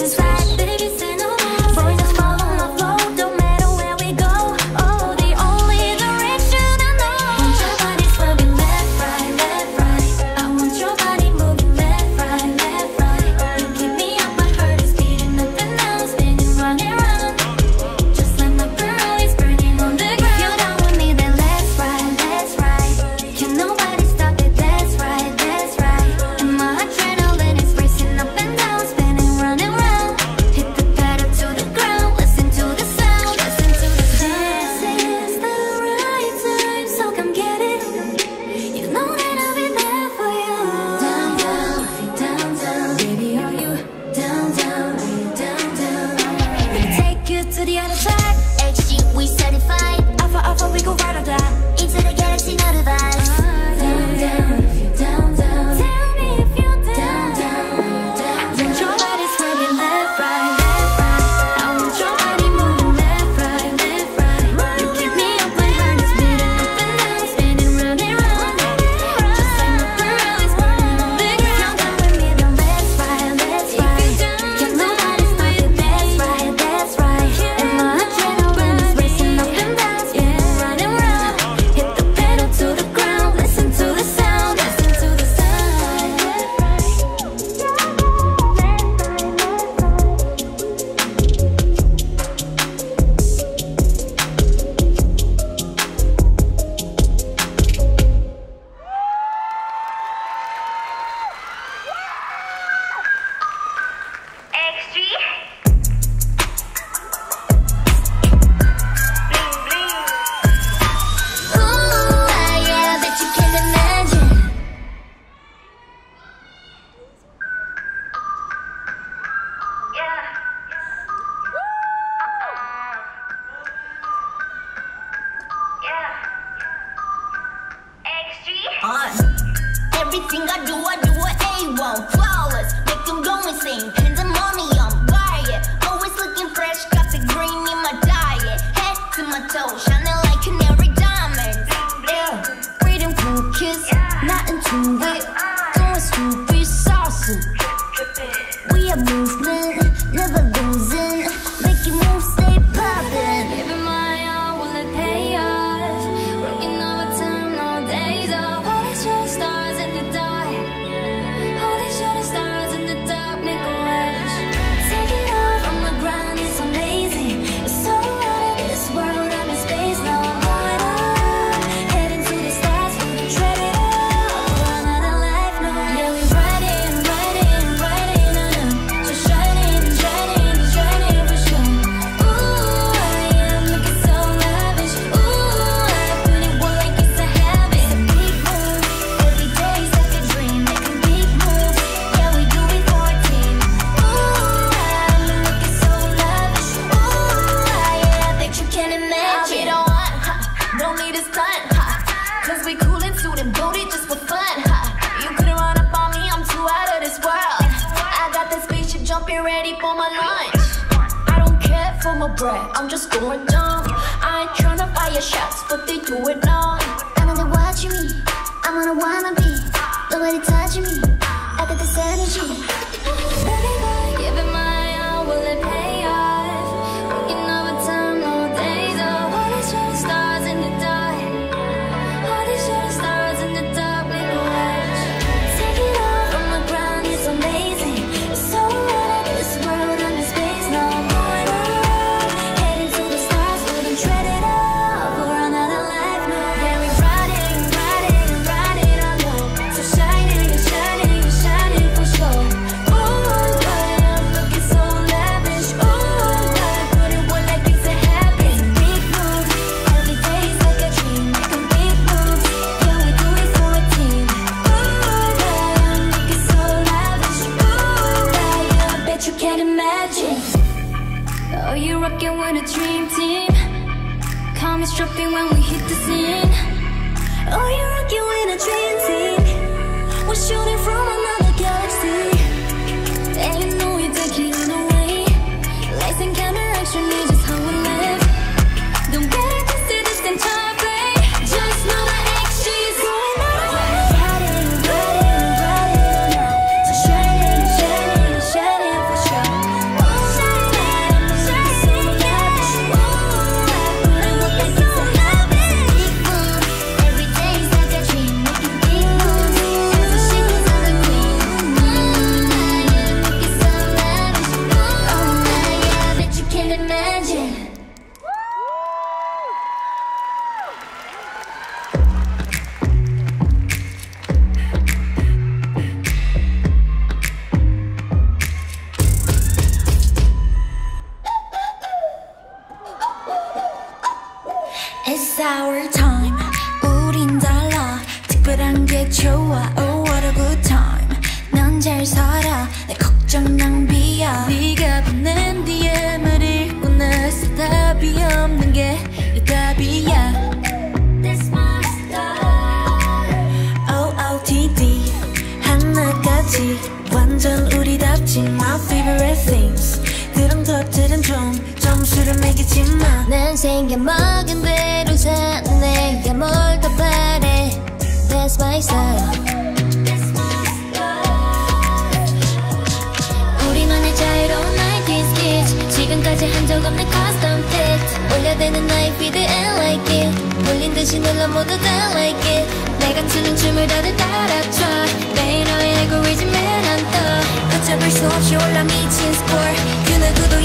It's right. cierta. on. Everything I do, I do. I'm just going dumb. I ain't tryna fire shots, but they do it all. I know they're watching me. I'm on a wanna be. Nobody touching me. I got this energy. 그게 좋아. Oh what a good time. 넌 잘 살아. 내 걱정 낭비야. 네가 보낸 DM을 읽고 나서 답이 없는 게 내 답이야. That's my style OOTD 하나까지. 완전 우리답지. My favorite things. 그런 것들은 좀 점수를 매기지 마난 생겨 먹은 대로 사네 내가 뭘 더 바래. that's my style. 우리만의 자유로운 아이디 스케치 지금까지 한 적 없는 custom fit 올려대는 나의 피드 and like it. 돌린 듯이 눌러 모두 다 like it. 내가 추는 춤을 다들 따라춰. 매일 너의 알고 있지만 난떠 붙잡을 수 없이 올라 미친 스포 그 누구도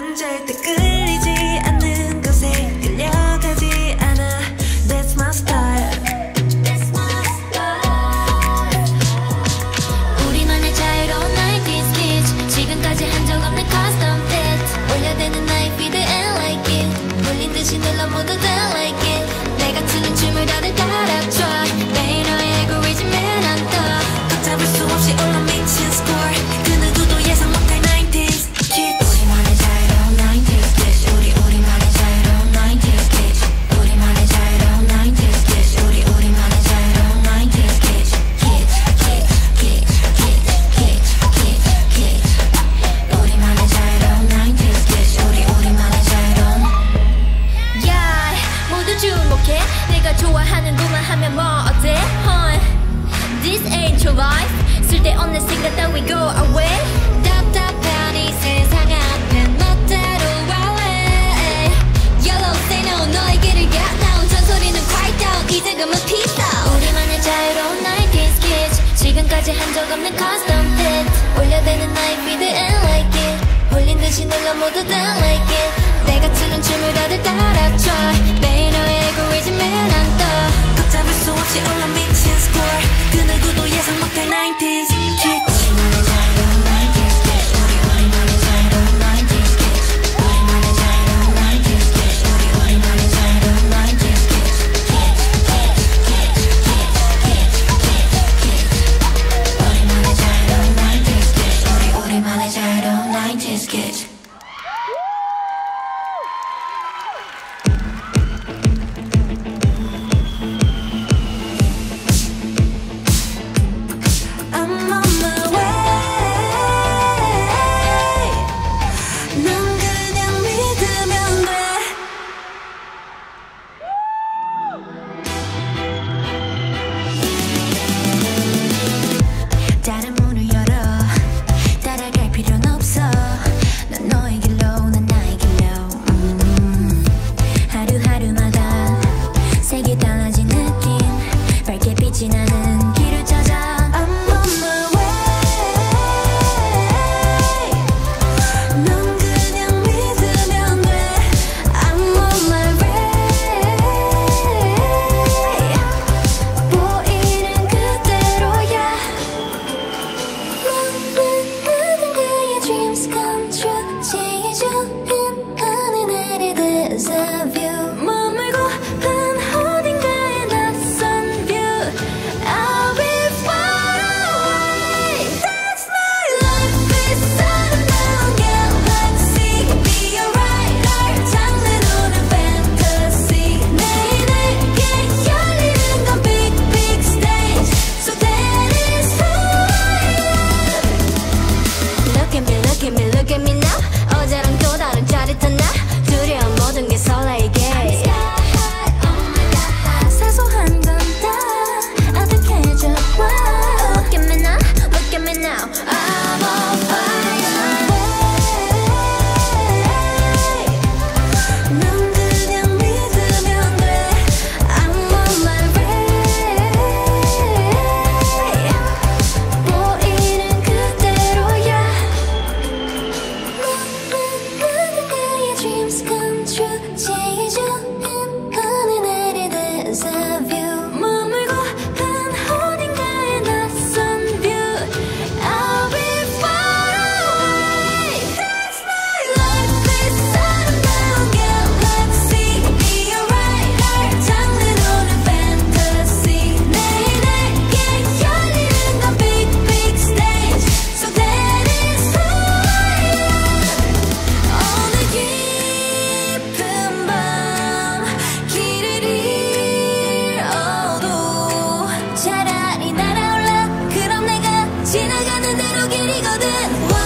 난 절대 끝 내가 좋아하는 것만 하면 뭐 어때? Huh? This ain't your life. 쓸데없는 생각 따위 go away. 답답한 이 세상 앞에 멋대로 할래 Yellow say no 너의 길을 get down 전소리는 quiet down. 이제금은 peace out. 우리만의 자유로운 날 kiss 지금까지 한 적 없는 custom fit. 올려대는 나의 feed and like it. 홀린 듯이 눌러 모두 down like it. Kiss Kit. 지나가는 대로 길이거든 One